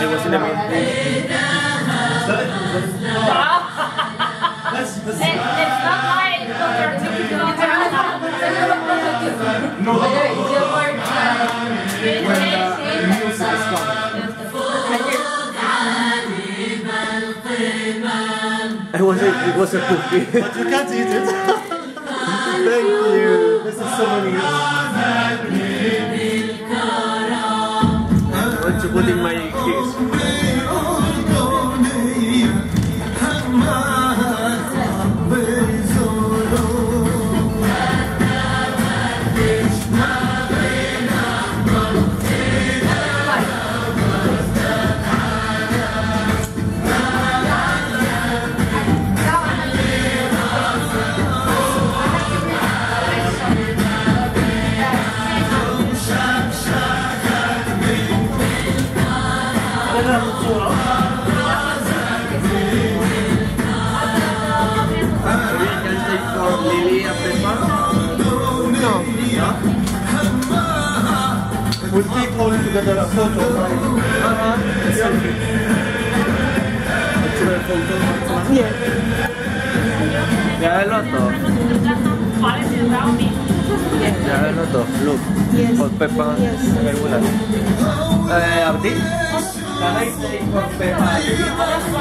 Hey, what's your name? It's not my filter No, uh, It was a, it was a cookie. but you can't eat it. Thank you. This is so many. we keep holding together a photo right? Uh-huh. Yeah. Yeah. Ya verlo todo. Ya. Look. Yes. Hot Regular. Can I take from Peppa?